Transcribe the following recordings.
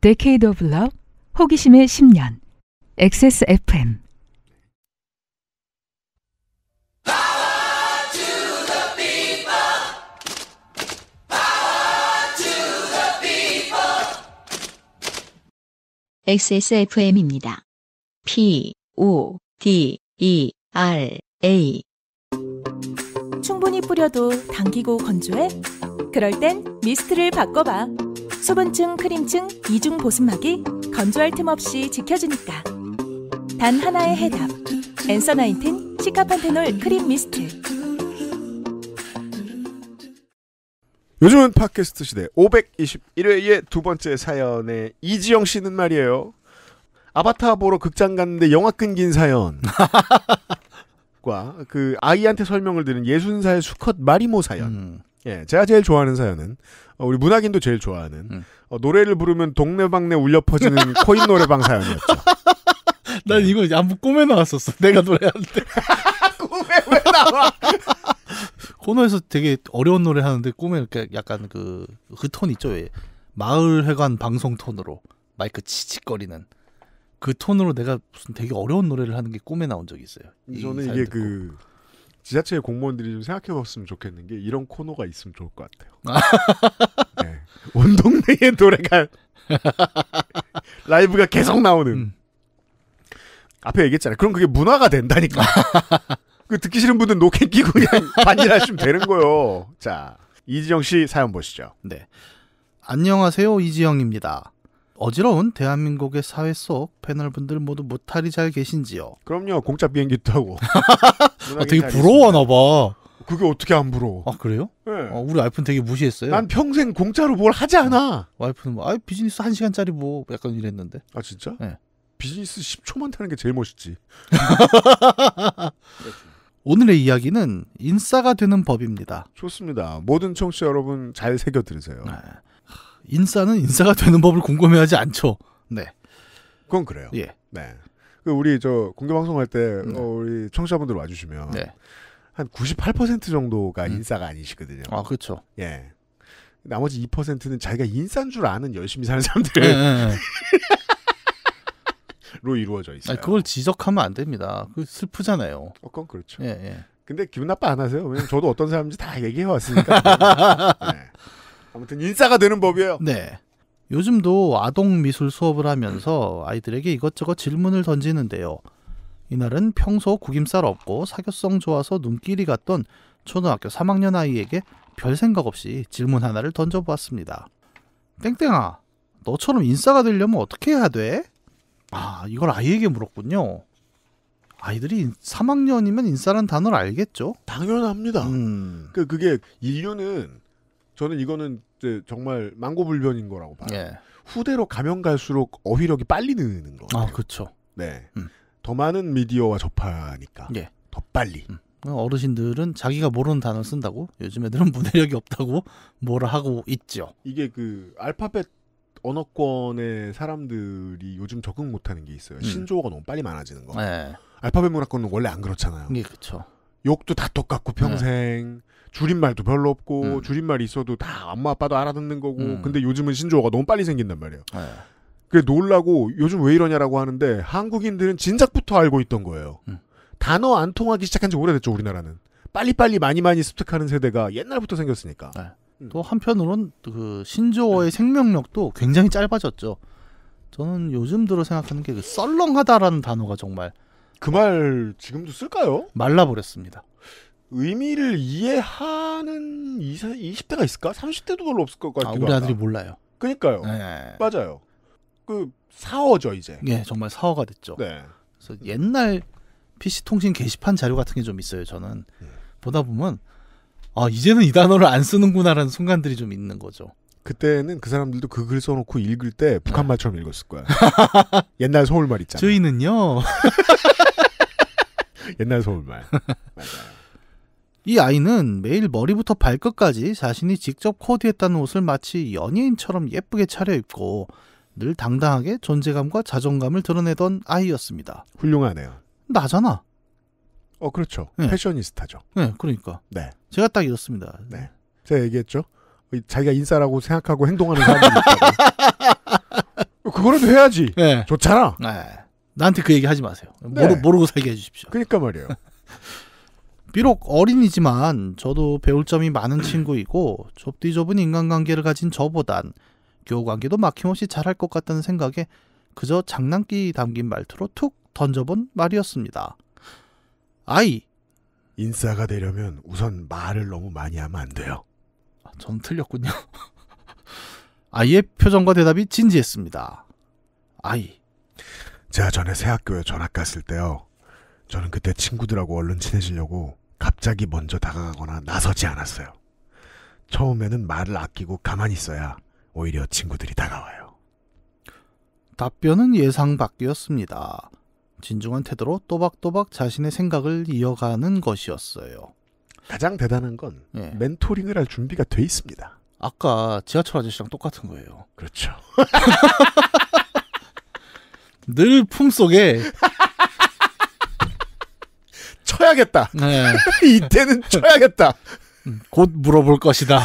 Decade of Love 호기심의 10년 XSFM XSFM입니다. P, O, D, E, R, A. 충분히 뿌려도 당기고 건조해? 그럴 땐 미스트를 바꿔봐. 수분층, 크림층, 이중 보습막이 건조할 틈 없이 지켜주니까. 단 하나의 해답. 엔서 나인틴 시카판테놀 크림 미스트. 요즘은 팟캐스트 시대 521회의 두 번째 사연에 이지영 씨는 말이에요. 아바타 보러 극장 갔는데 영화 끊긴 사연. 과 그 아이한테 설명을 드린 예순사의 수컷 마리모 사연. 음. 예, 제가 제일 좋아하는 사연은 어, 우리 문학인도 제일 좋아하는 음. 어, 노래를 부르면 동네방네 울려 퍼지는 코인 노래방 사연이었죠. 난 이거 한번 꿈에 나왔었어. 내가 노래할 때. 꿈에 왜 나와? 코너에서 되게 어려운 노래 하는데 꿈에 이렇게 약간 그, 그 톤 있죠. 왜. 마을회관 방송 톤으로 마이크 치치거리는 그 톤으로 내가 무슨 되게 어려운 노래를 하는 게 꿈에 나온 적이 있어요. 이 저는 이게 듣고. 그 지자체 공무원들이 좀 생각해봤으면 좋겠는 게 이런 코너가 있으면 좋을 것 같아요. 네. 온 동네의 노래가 라이브가 계속 나오는. 음. 앞에 얘기했잖아요. 그럼 그게 문화가 된다니까. 그 듣기 싫은 분들 노캔 끼고 그냥 반일하시면 되는 거요. 자 이지영 씨 사연 보시죠. 네. 안녕하세요. 이지영입니다. 어지러운 대한민국의 사회 속 패널분들 모두 무탈이 잘 계신지요? 그럼요. 공짜 비행기 타고. 아, 되게 부러워하나 봐. 그게 어떻게 안 부러워? 아, 그래요? 네. 어, 우리 와이프는 되게 무시했어요. 난 평생 공짜로 뭘 하지 않아. 와이프는 뭐, 아, 비즈니스 한 시간짜리 뭐, 약간 이랬는데. 아 진짜? 네. 비즈니스 10초만 타는 게 제일 멋있지. 오늘의 이야기는 인싸가 되는 법입니다. 좋습니다. 모든 청취자 여러분 잘 새겨 들으세요. 아, 인싸는 인싸가 되는 법을 궁금해하지 않죠. 네. 그건 그래요. 예. 네. 그 우리 저 공개 방송할 때 네. 어, 우리 청취자분들 와주시면 네. 한 98% 정도가 음. 인싸가 아니시거든요. 아, 그렇죠. 예. 나머지 2%는 자기가 인싸인 줄 아는 열심히 사는 사람들로 예, 예, 예. 이루어져 있어요. 아니, 그걸 지적하면 안 됩니다. 그 슬프잖아요. 어, 그건 그렇죠. 예, 예. 근데 기분 나빠 안 하세요. 왜냐면 저도 어떤 사람인지 다 얘기해 왔으니까. 네. 아무튼 인싸가 되는 법이에요. 네. 요즘도 아동 미술 수업을 하면서 아이들에게 이것저것 질문을 던지는데요. 이날은 평소 구김살 없고 사교성 좋아서 눈길이 갔던 초등학교 3학년 아이에게 별 생각 없이 질문 하나를 던져보았습니다. 땡땡아, 너처럼 인싸가 되려면 어떻게 해야 돼? 아, 이걸 아이에게 물었군요. 아이들이 3학년이면 인싸란 단어를 알겠죠? 당연합니다. 음, 그 그게 인류는 저는 이거는 이제 정말 망고불변인 거라고 봐요. 예. 후대로 가면 갈수록 어휘력이 빨리 느는 거. 아, 그렇죠. 네. 음. 더 많은 미디어와 접하니까 예. 더 빨리. 음. 어르신들은 자기가 모르는 단어 쓴다고 요즘 애들은 문해력이 없다고 뭐라 하고 있죠. 이게 그 알파벳 언어권의 사람들이 요즘 적응 못하는 게 있어요. 음. 신조어가 너무 빨리 많아지는 거. 네, 알파벳 문화권은 원래 안 그렇잖아요. 이게 그렇죠. 욕도 다 똑같고 평생 줄임말도 별로 없고 음. 줄임말 있어도 다 엄마 아빠도 알아듣는 거고 음. 근데 요즘은 신조어가 너무 빨리 생긴단 말이에요. 네. 그래 놀라고 요즘 왜 이러냐라고 하는데 한국인들은 진작부터 알고 있던 거예요. 음. 단어 안 통하기 시작한 지 오래됐죠 우리나라는. 빨리빨리 많이 많이 습득하는 세대가 옛날부터 생겼으니까. 네. 또 한편으론 그 신조어의 생명력도 굉장히 짧아졌죠. 저는 요즘 들어 생각하는 게 그 썰렁하다라는 단어가 정말 그 말 지금도 쓸까요? 말라버렸습니다. 의미를 이해하는 20, 20대가 있을까? 30대도 별로 없을 것 아, 같기도 우리 하다. 아들이 몰라요. 그러니까요. 네. 맞아요. 그 사어죠 이제. 예, 정말 사어가 됐죠. 네. 그래서 옛날 PC 통신 게시판 자료 같은 게 좀 있어요. 저는 음. 보다 보면 아 이제는 이 단어를 안 쓰는구나라는 순간들이 좀 있는 거죠. 그때는 그 사람들도 그 글 써놓고 읽을 때 북한 네. 말처럼 읽었을 거야. 옛날 서울말 있잖아. 저희는요. 옛날 서울말. 맞아요. 이 아이는 매일 머리부터 발끝까지 자신이 직접 코디했다는 옷을 마치 연예인처럼 예쁘게 차려입고 늘 당당하게 존재감과 자존감을 드러내던 아이였습니다. 훌륭하네요. 나잖아. 어 그렇죠. 네. 패셔니스타죠. 네, 그러니까. 네. 제가 딱 이렇습니다. 네. 제가 얘기했죠. 이 자기가 인싸라고 생각하고 행동하는 사람들이 있다고. 그거라도 해야지. 네. 좋잖아. 네. 나한테 그 얘기 하지 마세요. 네. 모르, 모르고 살게 해주십시오. 그니까 말이에요. 비록 어린이지만 저도 배울 점이 많은 친구이고 좁디 좁은 인간관계를 가진 저보단 교우관계도 막힘없이 잘할 것 같다는 생각에 그저 장난기 담긴 말투로 툭 던져본 말이었습니다. 아이, 인싸가 되려면 우선 말을 너무 많이 하면 안 돼요. 아, 저는 틀렸군요. 아이의 표정과 대답이 진지했습니다. 아이, 제가 전에 새 학교에 전학 갔을 때요. 저는 그때 친구들하고 얼른 친해지려고 갑자기 먼저 다가가거나 나서지 않았어요. 처음에는 말을 아끼고 가만히 있어야 오히려 친구들이 다가와요. 답변은 예상 밖이었습니다. 진중한 태도로 또박또박 자신의 생각을 이어가는 것이었어요. 가장 대단한 건 예. 멘토링을 할 준비가 돼 있습니다. 아까 지하철 아저씨랑 똑같은 거예요. 그렇죠. 늘 품속에 쳐야겠다. 네, 이때는 쳐야겠다. 곧 물어볼 것이다.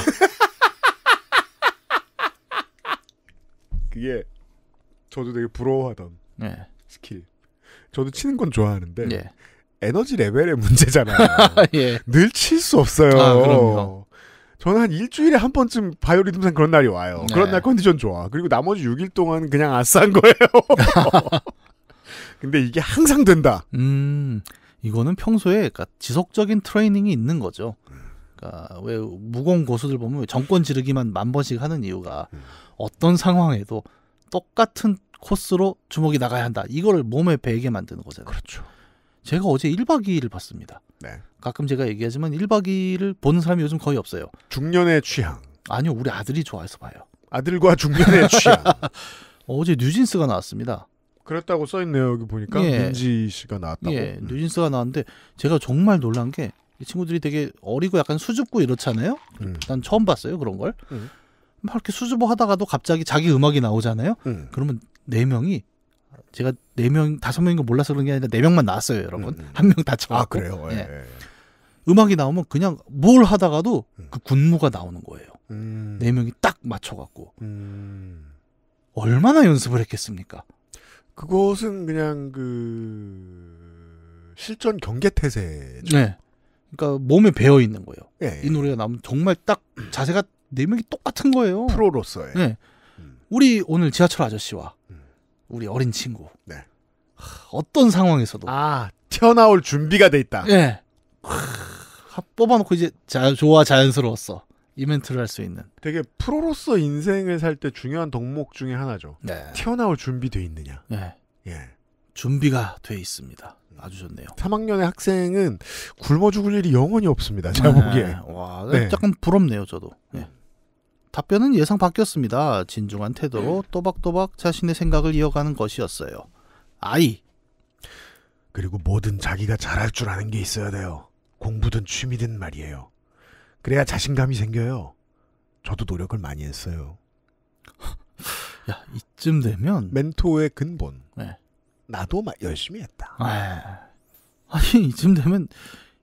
그게 저도 되게 부러워하던 네, 스킬. 저도 치는 건 좋아하는데 예. 에너지 레벨의 문제잖아요. 예. 늘칠 수 없어요. 아. 저는 한 일주일에 한 번쯤 바이오리듬상 그런 날이 와요. 네. 그런 날 컨디션 좋아. 그리고 나머지 6일 동안 그냥 아싸한 거예요. 근데 이게 항상 된다. 음, 이거는 평소에 그러니까 지속적인 트레이닝이 있는 거죠. 그러니까 왜 무공 고수들 보면 정권 지르기만 만 번씩 하는 이유가 음. 어떤 상황에도 똑같은 코스로 주먹이 나가야 한다. 이거를 몸에 배게 만드는 거잖아요. 그렇죠. 제가 어제 1박 2일을 봤습니다. 네. 가끔 제가 얘기하지만 1박 2일을 보는 사람이 요즘 거의 없어요. 중년의 취향. 아니요, 우리 아들이 좋아해서 봐요. 아들과 중년의 취향. 어제 뉴진스가 나왔습니다. 그랬다고 써있네요. 여기 보니까. 예. 민지 씨가 나왔다고. 예, 음. 뉴진스가 나왔는데 제가 정말 놀란 게 이 친구들이 되게 어리고 약간 수줍고 이렇잖아요. 음. 난 처음 봤어요 그런 걸. 음. 막 이렇게 수줍어 하다가도 갑자기 자기 음악이 나오잖아요. 음. 그러면 네 명이 제가 네 명 다섯 명인 거 몰라서 그런 게 아니라 네 명만 나왔어요, 여러분. 음, 음. 한명 다쳐. 아, 그래요? 예. 예. 음악이 나오면 그냥 뭘 하다가도 음. 그 군무가 나오는 거예요. 음. 네 명이 딱 맞춰갖고 음. 얼마나 연습을 했겠습니까? 그것은 그냥 그 실전 경계 태세죠. 네. 그러니까 몸에 배어 있는 거예요. 예. 이 노래가 나오면 정말 딱 자세가 네 명이 똑같은 거예요. 프로로서의. 네. 음. 우리 오늘 지하철 아저씨와 음. 우리 어린 친구. 네. 하, 어떤 상황에서도 아 튀어나올 준비가 돼 있다. 예. 하, 뽑아놓고 이제 자, 좋아 자연스러웠어. 이 멘트를 할 수 있는. 되게 프로로서 인생을 살 때 중요한 덕목 중에 하나죠. 네. 튀어나올 준비돼 있느냐. 예. 예. 준비가 돼 있습니다. 아주 좋네요. 3학년의 학생은 굶어 죽을 일이 영원히 없습니다. 제가 네. 보기에. 와, 네. 약간 부럽네요, 저도. 예. 답변은 예상 바뀌었습니다. 진중한 네. 태도로 또박또박 자신의 생각을 이어가는 것이었어요. 아이, 그리고 뭐든 자기가 잘할 줄 아는 게 있어야 돼요. 공부든 취미든 말이에요. 그래야 자신감이 생겨요. 저도 노력을 많이 했어요. 야 이쯤 되면 멘토의 근본. 네. 나도 마- 열심히 했다. 아, 아니 이쯤 되면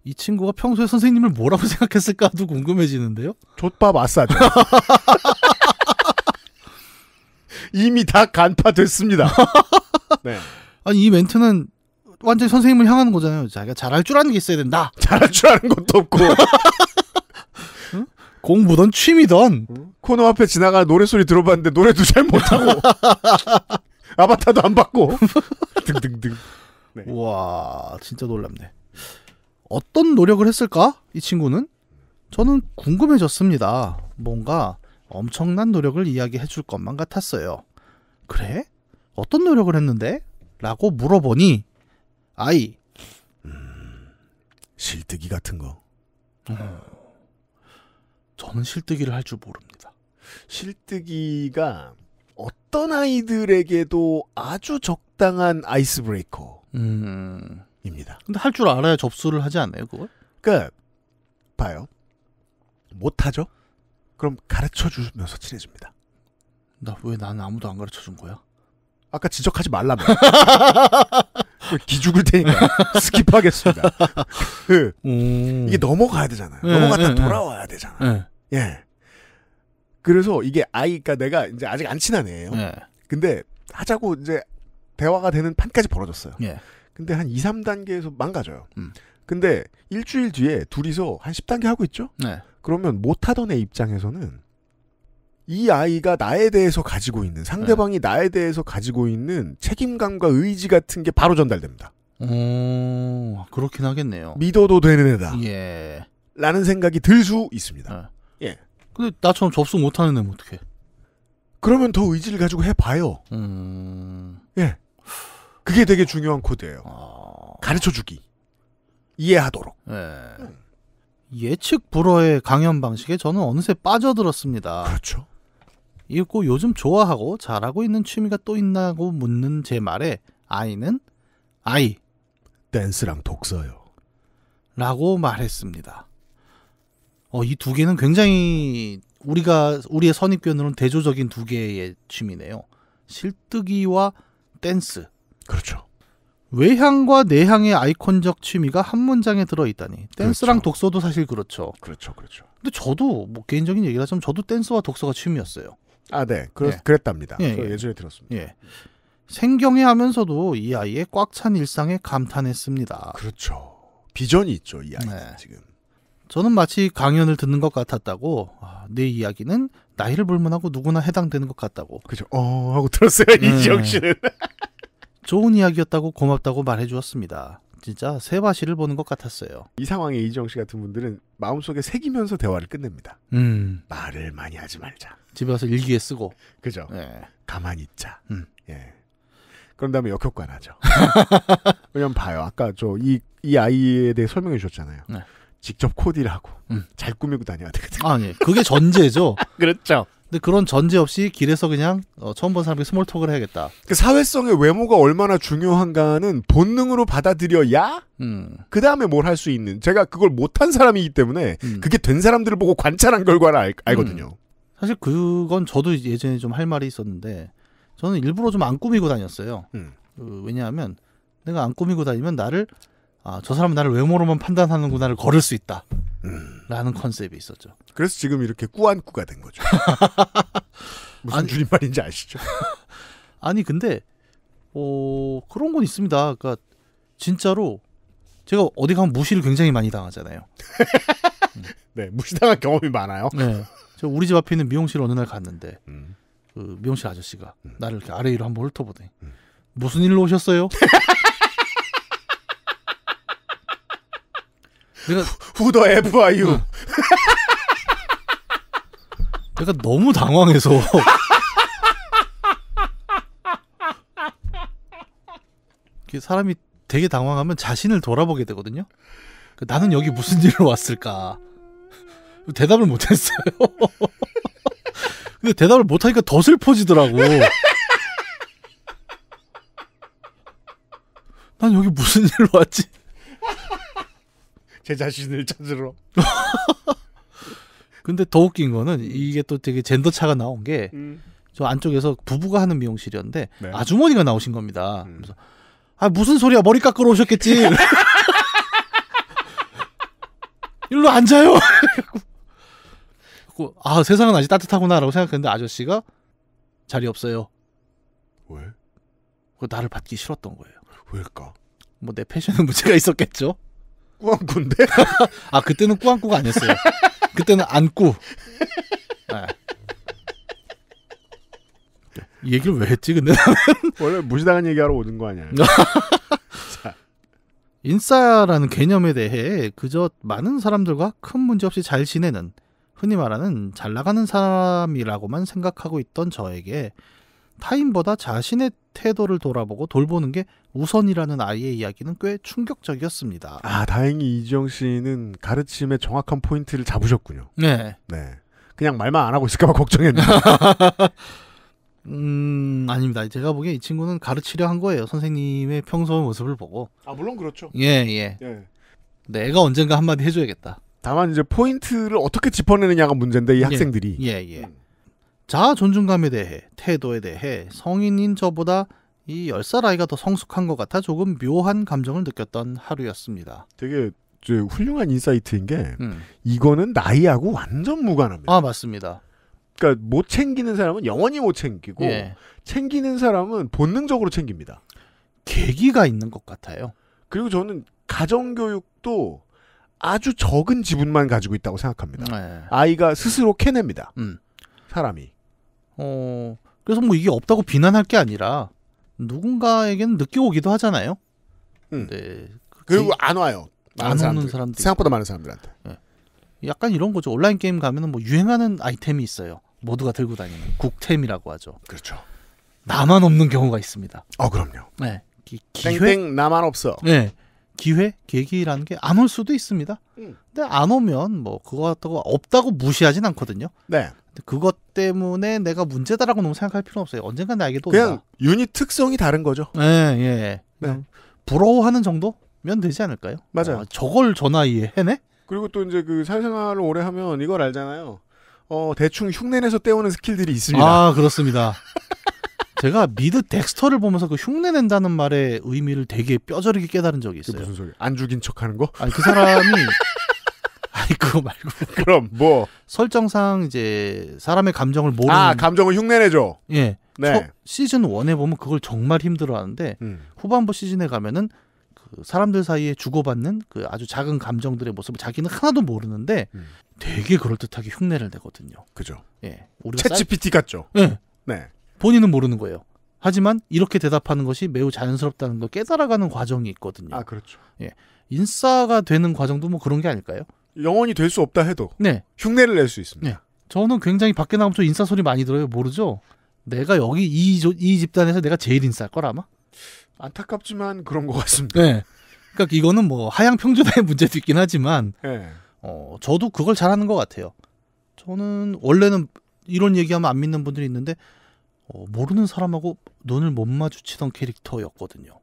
이 친구가 평소에 선생님을 뭐라고 생각했을까도 궁금해지는데요. 족밥 아싸죠. 이미 다 간파됐습니다. 네. 아니 이 멘트는 완전히 선생님을 향하는 거잖아요. 자기가 잘할 줄 아는 게 있어야 된다. 잘할 줄 아는 것도 없고 공부든 취미든. 코너 앞에 지나가 노래 소리 들어봤는데 노래도 잘 못하고 아바타도 안 받고 등등등 네. 와 진짜 놀랍네. 어떤 노력을 했을까? 이 친구는? 저는 궁금해졌습니다. 뭔가 엄청난 노력을 이야기해 줄 것만 같았어요. 그래? 어떤 노력을 했는데? 라고 물어보니 아이 실뜨기 같은 거 저는 실뜨기를 할 줄 모릅니다. 실뜨기가 어떤 아이들에게도 아주 적당한 아이스 브레이커 입니다. 음. 근데 할 줄 알아야 접수를 하지 않나요, 그걸? 그러니까 봐요. 못 하죠? 그럼 가르쳐 주면서 친해집니다. 나 왜 나는 아무도 안 가르쳐 준 거야? 아까 지적하지 말라며. 기죽을 테니까 스킵하겠습니다. 그 이게 넘어가야 되잖아요. 네, 넘어갔다 네, 돌아와야 되잖아요. 네. 예. 그래서 이게 아이가 내가 이제 아직 안 친한 애예요. 네. 근데 하자고 이제 대화가 되는 판까지 벌어졌어요. 예. 근데 한 2, 3단계에서 망가져요. 음. 근데 일주일 뒤에 둘이서 한 10단계 하고 있죠? 네. 그러면 못하던 애 입장에서는 이 아이가 나에 대해서 가지고 있는 상대방이 나에 대해서 가지고 있는 책임감과 의지 같은 게 바로 전달됩니다. 오, 그렇긴 하겠네요. 믿어도 되는 애다. 예. 라는 생각이 들 수 있습니다. 예. 근데 나처럼 접속 못하는 애면 어떡해? 그러면 더 의지를 가지고 해봐요. 음, 예. 그게 되게 중요한 코드예요. 아, 가르쳐 주기. 이해하도록. 예. 예측 불허의 강연 방식에 저는 어느새 빠져들었습니다. 그렇죠. 읽고 요즘 좋아하고 잘하고 있는 취미가 또 있나고 묻는 제 말에 아이는 아이 댄스랑 독서요. 라고 말했습니다. 어, 이 두 개는 굉장히 우리가 우리의 선입견으로는 대조적인 두 개의 취미네요. 실뜨기와 댄스. 그렇죠. 외향과 내향의 아이콘적 취미가 한 문장에 들어 있다니. 댄스랑 그렇죠. 독서도 사실 그렇죠. 그렇죠. 그렇죠. 근데 저도 뭐 개인적인 얘기를 하자면 저도 댄스와 독서가 취미였어요. 아, 네. 그렇, 예. 그랬답니다. 예, 저 예. 예전에 들었습니다. 예. 생경해 하면서도 이 아이의 꽉 찬 일상에 감탄했습니다. 그렇죠. 비전이 있죠, 이 아이는 네. 지금. 저는 마치 강연을 듣는 것 같았다고. 아, 내 이야기는 나이를 불문하고 누구나 해당되는 것 같다고. 그죠. 어, 하고 들었어요, 네. 이지영 씨는. 좋은 이야기였다고 고맙다고 말해 주었습니다. 진짜 새바시를 보는 것 같았어요. 이 상황에 이지영 씨 같은 분들은 마음속에 새기면서 대화를 끝냅니다. 음. 말을 많이 하지 말자. 집에 와서 일기에 쓰고. 그죠. 예. 가만히 있자. 음. 예. 그런 다음에 역효과 나죠. 왜냐면 봐요. 아까 저 이 이 아이에 대해 설명해 주셨잖아요. 네. 직접 코디를 하고 음. 잘 꾸미고 다녀야 되거든요. 아, 예. 그게 전제죠. 그렇죠. 근데 그런 전제 없이 길에서 그냥 어, 처음 본 사람에게 스몰톡을 해야겠다. 그 사회성의 외모가 얼마나 중요한가는 본능으로 받아들여야 음. 그 다음에 뭘 할 수 있는. 제가 그걸 못한 사람이기 때문에 음. 그게 된 사람들을 보고 관찰한 결과를 알, 알거든요. 사실 그건 저도 예전에 좀 할 말이 있었는데 저는 일부러 좀 안 꾸미고 다녔어요. 음. 그, 왜냐하면 내가 안 꾸미고 다니면 나를 아, 저 사람은 나를 외모로만 판단하는구나를 걸을 수 있다. 음. 라는 컨셉이 있었죠. 그래서 지금 이렇게 꾸안꾸가 된 거죠. 무슨 아니- 줄임말인지 아시죠? 아니 근데 어 그런 건 있습니다. 그러니까 진짜로 제가 어디 가면 무시를 굉장히 많이 당하잖아요. 네, 무시당한 경험이 많아요. 네. 제가 우리 집 앞에 있는 미용실 어느 날 갔는데 음. 그 미용실 아저씨가 나를 이렇게 아래 위로 한번 훑어보더니 음. 무슨 일로 오셨어요? 내가 후더 FIU. 응. 내가 너무 당황해서 사람이 되게 당황하면 자신을 돌아보게 되거든요. 그 나는 여기 무슨 일로 왔을까? 대답을 못했어요. 근데 대답을 못하니까 더 슬퍼지더라고. 난 여기 무슨 일로 왔지? 제 자신을 찾으러. 근데 더 웃긴 거는 이게 또 되게 젠더 차가 나온 게저 음. 안쪽에서 부부가 하는 미용실이었는데 네. 아주머니가 나오신 겁니다. 음. 그래서 아 무슨 소리야 머리 깎으러 오셨겠지. 일로 앉아요. 아 세상은 아직 따뜻하구나라고 생각했는데 아저씨가 자리 없어요. 왜? 그 나를 받기 싫었던 거예요. 왜일까? 뭐 내 패션에 문제가 있었겠죠. 꾸안꾸인데? 아 그때는 꾸안꾸가 아니었어요. 그때는 안꾸. 네. 이 얘기를 왜 했지 근데 원래 무시당한 얘기하러 오는 거 아니야? 인싸라는 개념에 대해 그저 많은 사람들과 큰 문제 없이 잘 지내는 흔히 말하는 잘 나가는 사람이라고만 생각하고 있던 저에게 타인보다 자신의 태도를 돌아보고 돌보는 게 우선이라는 아이의 이야기는 꽤 충격적이었습니다. 아, 다행히 이지영 씨는 가르침의 정확한 포인트를 잡으셨군요. 네. 네. 그냥 말만 안 하고 있을까봐 걱정했는데. 음, 아닙니다. 제가 보기에 이 친구는 가르치려 한 거예요. 선생님의 평소 모습을 보고. 아, 물론 그렇죠. 예, 예. 예. 내가 언젠가 한마디 해줘야겠다. 다만 이제 포인트를 어떻게 짚어내느냐가 문제인데 이 예. 학생들이 예, 예. 음. 자아 존중감에 대해, 태도에 대해 성인인 저보다 이 10살 아이가 더 성숙한 것 같아 조금 묘한 감정을 느꼈던 하루였습니다. 되게 저 훌륭한 insight인 게 음. 이거는 나이하고 완전 무관합니다. 아, 맞습니다. 그러니까 못 챙기는 사람은 영원히 못 챙기고 예. 챙기는 사람은 본능적으로 챙깁니다. 계기가 있는 것 같아요. 그리고 저는 가정교육도 아주 적은 지분만 가지고 있다고 생각합니다. 네. 아이가 스스로 캐냅니다. 음. 사람이. 어, 그래서 뭐 이게 없다고 비난할 게 아니라 누군가에게는 느끼고 오기도 하잖아요. 음. 네. 그리고 안 와요. 안 오는 사람들. 생각보다 많은 사람들한테. 약간 이런 거죠. 온라인 게임 가면은 뭐 유행하는 아이템이 있어요. 모두가 들고 다니는 국템이라고 하죠. 그렇죠. 나만 없는 경우가 있습니다. 어, 그럼요. 네. 기, 기회, 땡땡 나만 없어. 네. 기회, 계기라는 게 안 올 수도 있습니다. 음. 근데 안 오면 뭐 그거 같다고 없다고 무시하진 않거든요. 네. 그것 때문에 내가 문제다라고 너무 생각할 필요는 없어요. 언젠가 나에게도 그냥 온다. 유닛 특성이 다른 거죠. 예, 예. 네. 부러워하는 정도면 되지 않을까요? 맞아요. 아, 저걸 저 나이에 해내? 그리고 또 이제 그 사회생활을 오래 하면 이걸 알잖아요. 어, 대충 흉내내서 때우는 skill들이 있습니다. 아, 그렇습니다. 제가 미드 덱스터를 보면서 그 흉내 낸다는 말의 의미를 되게 뼈저리게 깨달은 적이 있어요. 무슨 소리? 안 죽인 척 하는 거? 아니 그 사람이 아니 그거 말고 그럼 뭐? 설정상 이제 사람의 감정을 모르는 아, 감정을 흉내내죠. 예 네. 첫 시즌 1에 보면 그걸 정말 힘들어하는데 음. 후반부 시즌에 가면은 그 사람들 사이에 주고받는 그 아주 작은 감정들의 모습을 자기는 하나도 모르는데 음. 되게 그럴듯하게 흉내를 내거든요. 그죠. 예 우리가 챗 GPT 같죠. 쌀- 예 네. 본인은 모르는 거예요. 하지만 이렇게 대답하는 것이 매우 자연스럽다는 걸 깨달아가는 과정이 있거든요. 아, 그렇죠. 인싸가 되는 과정도 뭐 그런 게 아닐까요? 영원히 될 수 없다 해도 네. 흉내를 낼 수 있습니다. 네. 저는 굉장히 밖에 나가면 좀 인싸 소리 많이 들어요. 모르죠? 내가 여기 이, 조- 이 집단에서 내가 제일 인싸일 걸 아마? 안타깝지만 그런 것 같습니다. 네. 그러니까 이거는 뭐 하향 평준화의 문제도 있긴 하지만 네. 어, 저도 그걸 잘하는 것 같아요. 저는 원래는 이런 얘기하면 안 믿는 분들이 있는데 어, 모르는 사람하고 눈을 못 마주치던 캐릭터였거든요.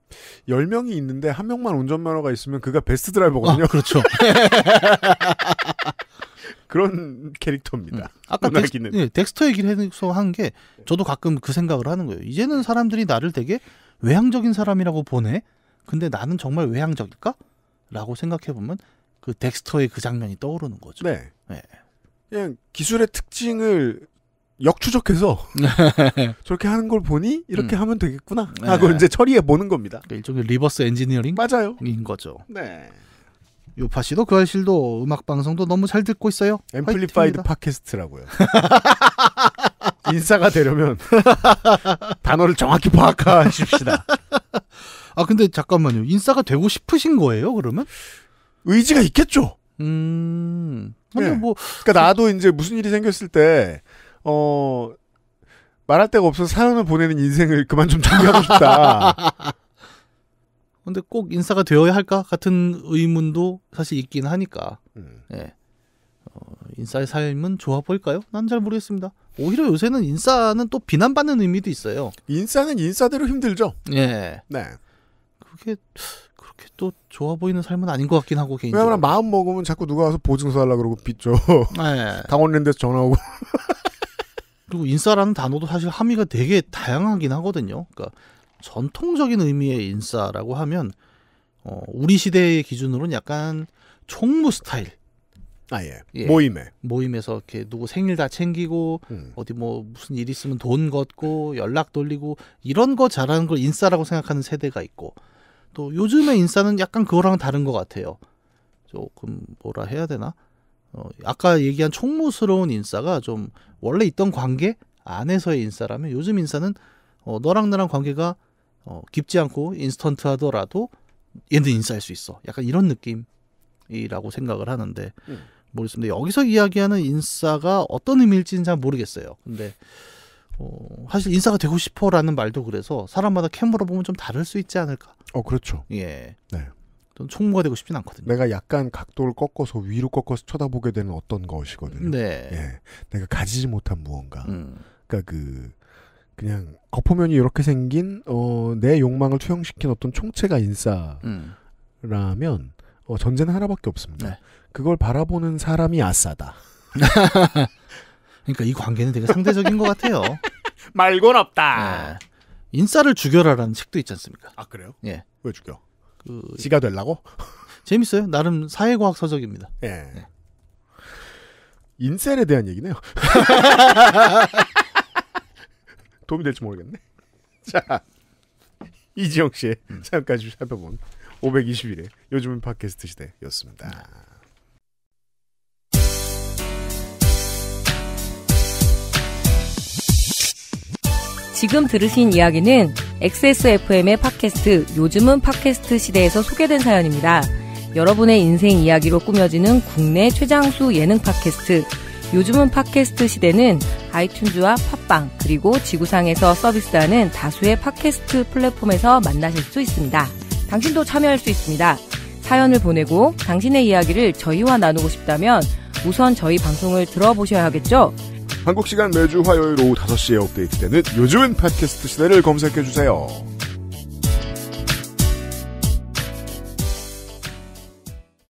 10명이 있는데 한 명만 운전면허가 있으면 그가 best driver거든요. 아, 그렇죠. 그런 캐릭터입니다. 음. 아까. 덱스, 예, 덱스터 얘기를 해서 한 게 저도 가끔 그 생각을 하는 거예요. 이제는 사람들이 나를 되게 외향적인 사람이라고 보네. 근데 나는 정말 외향적일까? 라고 생각해 보면 그 덱스터의 그 장면이 떠오르는 거죠. 네. 네. 그냥 기술의 특징을 역추적해서 저렇게 하는 걸 보니 이렇게 음. 하면 되겠구나 네. 하고 이제 처리해 보는 겁니다. 그러니까 일종의 reverse engineering인 맞아요. 거죠. 네. 요파 씨도 그 알실도 음악 방송도 너무 잘 듣고 있어요. 앰플리파이드 화이팅입니다. 팟캐스트라고요. 인싸가 되려면 단어를 정확히 파악하십시다. 아 근데 잠깐만요. 인싸가 되고 싶으신 거예요? 그러면? 의지가 있겠죠. 음. 근데 네. 뭐 그러니까 나도 이제 무슨 일이 생겼을 때 어. 말할 데가 없어서 사연을 보내는 인생을 그만 좀 정리하고 싶다. 근데 꼭 인싸가 되어야 할까 같은 의문도 사실 있긴 하니까. 음. 예. 어, 인싸의 삶은 좋아 보일까요? 난 잘 모르겠습니다. 오히려 요새는 인싸는 또 비난받는 의미도 있어요. 인싸는 인싸대로 힘들죠. 예. 네. 그게 그렇게 또 좋아 보이는 삶은 아닌 것 같긴 하고 개인적으로. 왜냐면 마음 먹으면 자꾸 누가 와서 보증서 하려 그러고 빚죠. 예. 당원랜드에서 전화 오고. 그리고 인싸라는 단어도 사실 함의가 되게 다양하긴 하거든요. 그러니까 전통적인 의미의 인싸라고 하면 어, 우리 시대의 기준으로는 약간 총무 스타일 아 예. 예. 모임에. 모임에서 이렇게 누구 생일 다 챙기고 음. 어디 뭐 무슨 일 있으면 돈 걷고 연락 돌리고 이런 거 잘하는 걸 인싸라고 생각하는 세대가 있고 또 요즘의 인싸는 약간 그거랑 다른 것 같아요. 조금 뭐라 해야 되나? 어, 아까 얘기한 총무스러운 인싸가 좀 원래 있던 관계 안에서의 인싸라면 요즘 인싸는 어, 너랑 나랑 관계가 어, 깊지 않고 인스턴트 하더라도 얘는 인싸일 수 있어. 약간 이런 느낌이라고 생각을 하는데 음. 모르겠습니다. 여기서 이야기하는 인싸가 어떤 의미일지는 잘 모르겠어요. 근데 어, 사실 인싸가 되고 싶어라는 말도 그래서 사람마다 캠으로 보면 좀 다를 수 있지 않을까. 어 그렇죠. 예. 네. 전 총무가 되고 싶진 않거든요. 내가 약간 각도를 꺾어서 위로 꺾어서 쳐다보게 되는 어떤 것이거든요. 네. 예. 내가 가지지 못한 무언가. 음. 그러니까 그 그냥 겉포면이 이렇게 생긴 어, 내 욕망을 투영시킨 어떤 총체가 인싸라면 음. 어, 전제는 하나밖에 없습니다. 네. 그걸 바라보는 사람이 아싸다. 그러니까 이 관계는 되게 상대적인 것 같아요. 말곤 없다. 예. 인싸를 죽여라라는 책도 있지 않습니까? 아 그래요? 예. 왜 죽여? 그 지가 되려고? 재밌어요. 나름 사회과학 서적입니다. 예. 네. 인셀에 대한 얘기네요. 도움이 될지 모르겠네. 자, 이지영 씨의 사연까지 살펴본 521회 요즘은 팟캐스트 시대였습니다. 지금 들으신 이야기는 XSFM의 팟캐스트 요즘은 팟캐스트 시대에서 소개된 사연입니다. 여러분의 인생 이야기로 꾸며지는 국내 최장수 예능 팟캐스트 요즘은 팟캐스트 시대는 아이튠즈와 팟빵 그리고 지구상에서 서비스하는 다수의 팟캐스트 플랫폼에서 만나실 수 있습니다. 당신도 참여할 수 있습니다. 사연을 보내고 당신의 이야기를 저희와 나누고 싶다면 우선 저희 방송을 들어보셔야 하겠죠? 한국 시간 매주 화요일 오후 5시에 업데이트되는 요즘은 팟캐스트 시대를 검색해 주세요.